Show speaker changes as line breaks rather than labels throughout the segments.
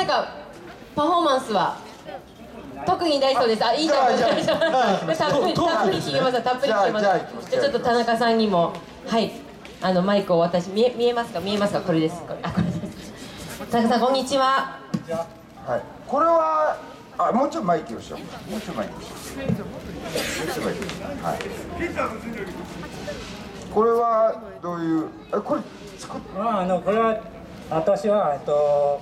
なんかパフォーマンスは特に大そうです。あいいじゃん。
じゃあじゃあ
たっぷりたっぷり聞けます。たっぷり聞けます。
じゃ
ちょっと田中さんにもはい。あのマイクを私見え見えますか？見えますか？これです。これ。あこれです。田中さんこんにちは。
はい。これはあもうちょい前行きましょう。もうちょい前行きましょう。もうちょい前行きましょう。はい。これはどういうえこれ作っ
まあ、あのこれは私は、えっと、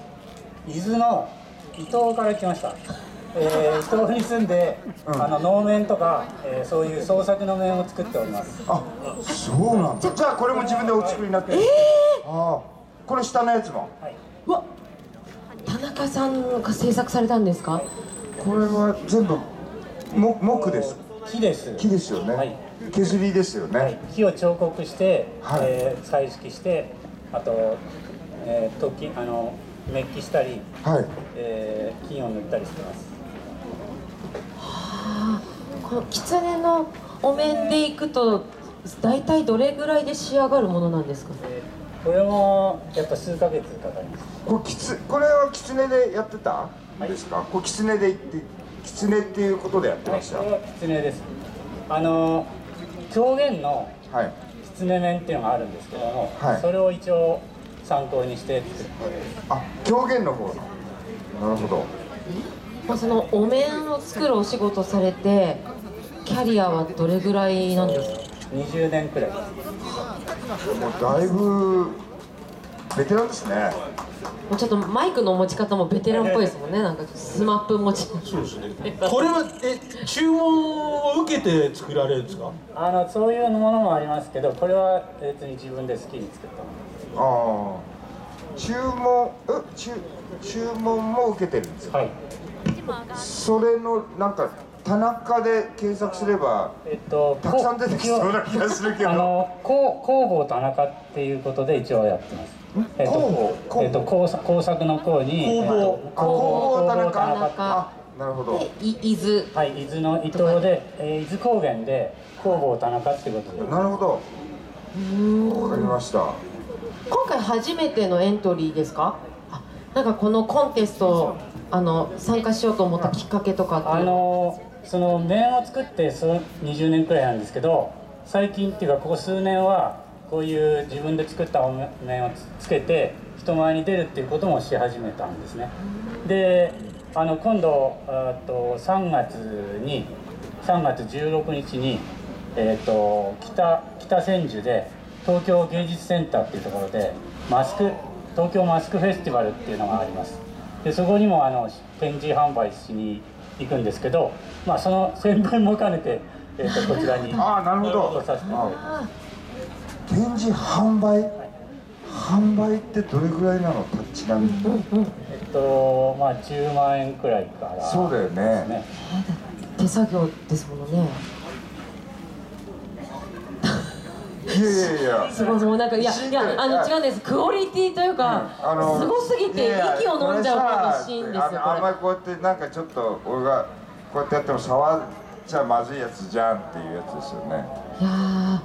伊豆の伊東から来ました、えー、伊東に住んで、
うん。
あの能面とか、えーそういう創作の面を作っております。
あそうなんだ。じゃあこれも自分でお作りになってる。ああこれ下のやつも。
うわ。田中さんが制作されたんですか？
これは全部も木です。
木です。
木ですよね、
はい。
削りですよね、
はい、木を彫刻して、
はい。
えー彩色してあと、えー、時あのメッキしたり、
はい。
えー金を塗ったりしてます。
あ。この狐のお面でいくと大体どれぐらいで仕上がるものなんですか？
えーこれもやっぱ数ヶ月かかります。
これきつこれは狐でやってた？んですか、これ狐で行って狐っていうことでやって
はい、
ました？
これは狐です。あの狂言の
はい。
狐面っていうのがあるんですけども、
はい。
それを一応参考にして作って。
あ狂言の方の。なるほど。
まあそのお面を作るお仕事されてキャリアはどれぐらいなんですか
？20年くらい。
もうだいぶベテランですね。
もうちょっとマイクの持ち方もベテランっぽいですもんね。なんかスマップ持ち。
そうですね。これはえ注文を受けて作られるんですか？
あのそういうものもありますけど、これは別に自分で好きに作ったもの
ああ。注文え注注文も受けてるんですか、
はい。
それのなんか田中で検索すれば
えっと
たくさん出てきそうな気がするけど。
あの工工房田中っていうことで一応やってます。えっとえっと工作工作の工に
工房
えっと
あ工房田中。
田中。
あなるほど。
伊豆。
はい、伊豆の伊東で、えー伊豆高原で工房田中っていうことで。
なるほど。わかりました
今回初めてのエントリーですか？あなんかこのコンテストあの参加しようと思ったきっかけとかって？
あのその面を作ってその20年くらいなんですけど最近っていうかここ数年はこういう自分で作ったお面をつつけて人前に出るっていうこともし始めたんですね。であの今度あと3月に3月16日に、えー、と北北千住で東京芸術センターっていうところでマスク東京マスクフェスティバルっていうのがあります。でそこにもあの展示販売しに行くんですけど、まあ、その宣伝も兼ねて、えー、とこちらに
ああなるほど。
来させて
展示販売？販売ってどれぐらいなのちなみ？に
えっとまあ10万円くらいから
そうだよね。
手作業ですものね
いやい。やい。や
すごい。もうなんかいやいやあの違うんです。クオリティというか、
あの
すごすぎて息を飲んじゃうこのシーンですよ
あんま
こ
りこうやってなんかちょっと俺がこうやってやっても触っちゃまずいやつじゃんっていうやつですよね。
れいや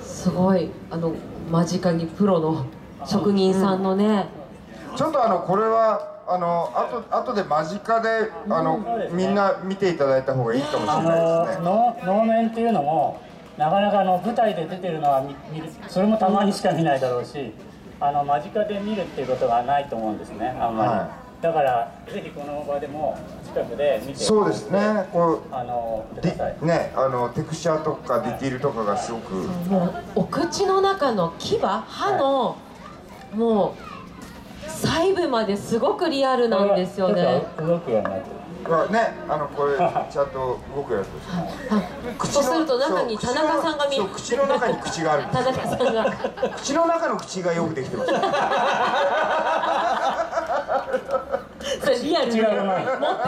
ーすごい。あの間近にプロの職人さんのね、
ちょっとあのこれはあの後後で間近であの
ね
みんな見ていただいた方がいいかもし
あ
れないですね。
能面っていうのもなかなかあの舞台で出てるのは見見るそれもたまにしか見ないだろうしあの間近で見るっていうことがないと思うんですねあんまり、
は
だからぜひこの場でも近くで見て
そうですね。こう
あの
ねあのテクスチャーとかディティールとかがすごく。
もうお口の中の牙？歯の、もう細部まですごくリアルなんですよね。
動くようになってる
はねあのこれちゃんと動くやつです
あそうすると中に田中さんが見え
そう口の中に口があるんで
田中さんが。
す口の中の口がよくできてます。
それリアルに持って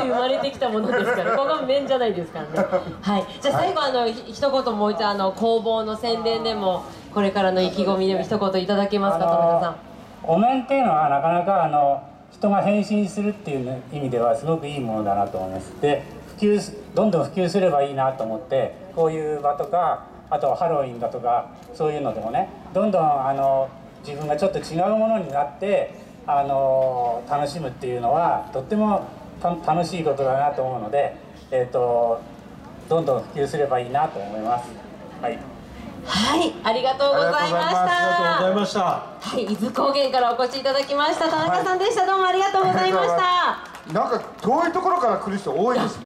生まれてきたものですからここは面じゃないですからね。はい。じゃあ最後あのひ一言もう一度あの工房の宣伝でもこれからの意気込みでも一言いただけますか田中さん。
お面っていうのはなかなかあの人が変身するっていう意味ではすごくいいものだなと思いますで普及どんどん普及すればいいなと思ってこういう場とかあとハロウィンだとかそういうのでもねどんどんあの自分がちょっと違うものになってあの楽しむっていうのはとっても楽しいことだなと思うので、えー、とどんどん普及すればいいなと思います。はい
はいありがとうございまし
ありがとうございます
ありがとうござい
た
ました。
はい伊豆高原からお越しいただきました田中さんでした、どうもありがとうございました。
なんか遠いところから来る人多いです